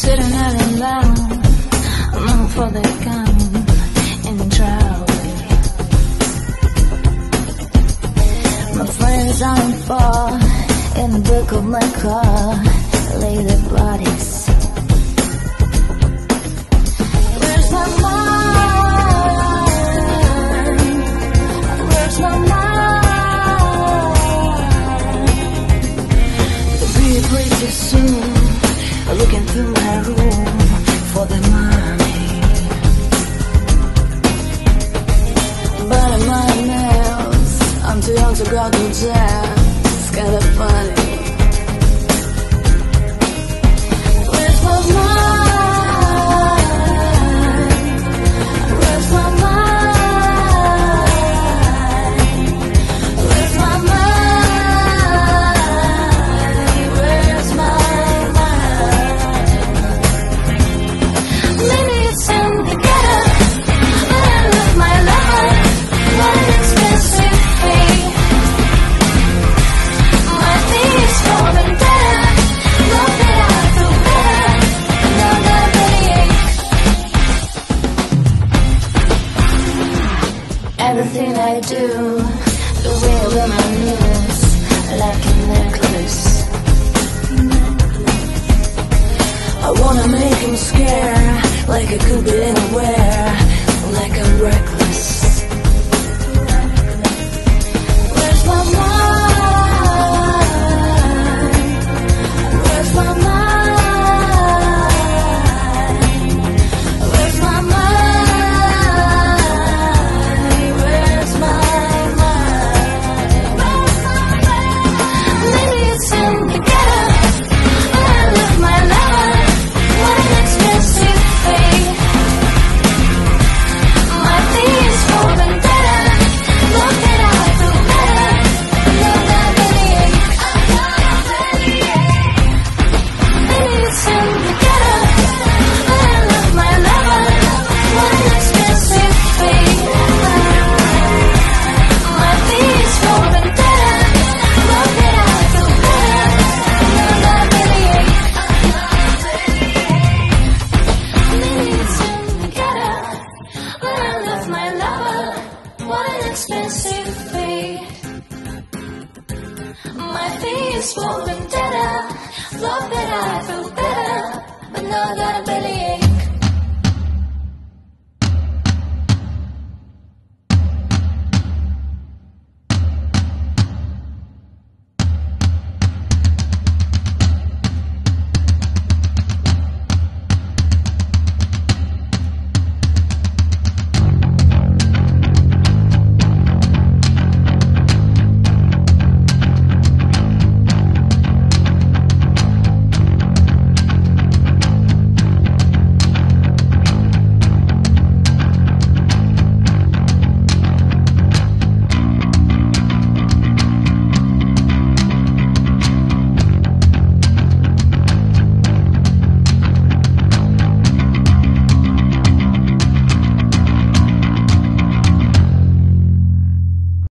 Sitting out alone, known for the in the driveway. My friends on fall in the book of my car, lay their bodies. Where's my mind? Where's my mind? The pretty soon, looking through my room for the money. But my nails, I'm too young to go to jail. It's kinda Everything I do, the way I wear my like a necklace. I wanna make him scared, like I could be anywhere, like I'm reckless. Expensive fee. My is for vendetta. Love that I feel better. But now I got a bellyache.